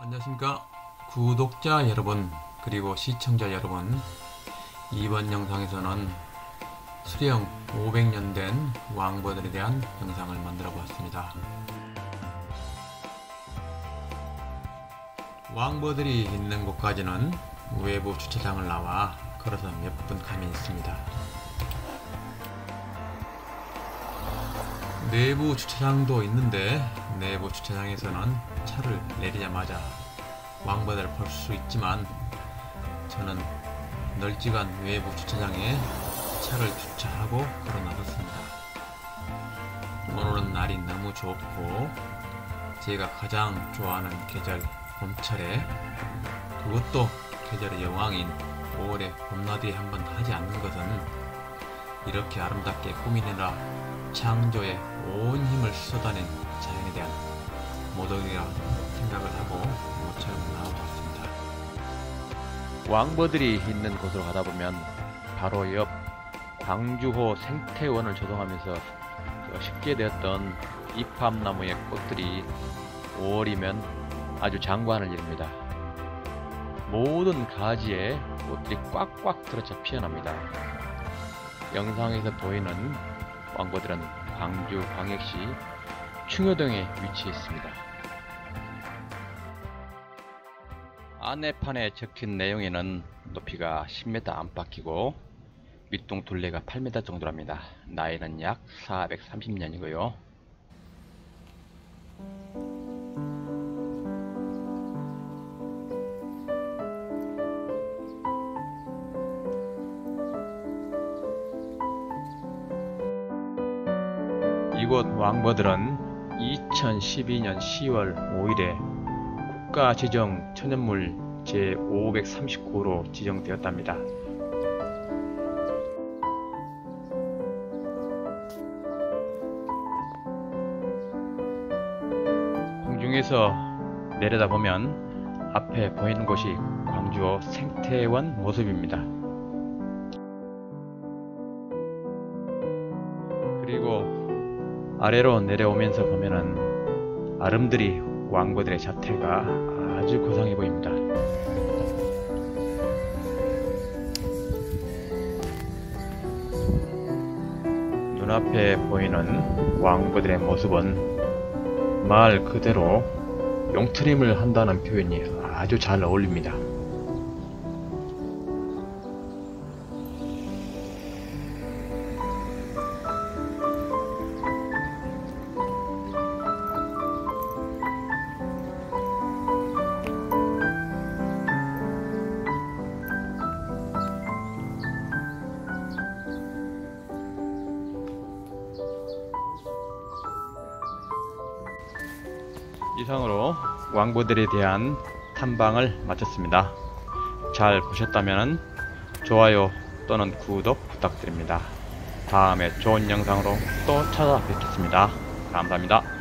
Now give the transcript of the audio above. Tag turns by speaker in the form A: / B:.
A: 안녕하십니까. 구독자 여러분 그리고 시청자 여러분. 이번 영상에서는 수령 500년 된 왕버들에 대한 영상을 만들어 보았습니다. 왕버들이 있는 곳까지는 외부 주차장을 나와 걸어서 몇 분 가면 있습니다 내부 주차장도 있는데 내부 주차장에서는 차를 내리자마자 왕바다를 볼 수 있지만 저는 널찍한 외부 주차장에 차를 주차하고 걸어 나섰습니다. 오늘은 날이 너무 좋고 제가 가장 좋아하는 계절 봄철에 그것도 계절의 여왕인 5월에 봄나들이 한번 하지 않는 것은 이렇게 아름답게 꾸미느라 창조에 온 힘을 쏟아낸 자연에 대한 모독이라 생각을 하고 모처럼 나와봤습니다.
B: 왕버들이 있는 곳으로 가다 보면 바로 옆 광주호 생태원을 조성하면서 쉽게 되었던 이팝나무의 꽃들이 5월이면 아주 장관을 이룹니다. 모든 가지에 꽃들이 꽉꽉 들어차 피어납니다. 영상에서 보이는 왕버들은 광주 광역시 충효동에 위치해 있습니다. 안내판에 적힌 내용에는 높이가 10m 안팎이고 밑동 둘레가 8m 정도랍니다. 나이는 약 430년이고요. 이곳 왕버들은 2012년 10월 5일에 국가지정 천연물 제539로 지정되었답니다. 공중에서 내려다보면 앞에 보이는 곳이 광주어 생태원 모습입니다. 아래로 내려오면서 보면은 아름드리 왕버들의 자태가 아주 고상해 보입니다. 눈앞에 보이는 왕버들의 모습은 말 그대로 용트림을 한다는 표현이 아주 잘 어울립니다. 이상으로 왕보들에 대한 탐방을 마쳤습니다. 잘 보셨다면 좋아요 또는 구독 부탁드립니다. 다음에 좋은 영상으로 또 찾아뵙겠습니다. 감사합니다.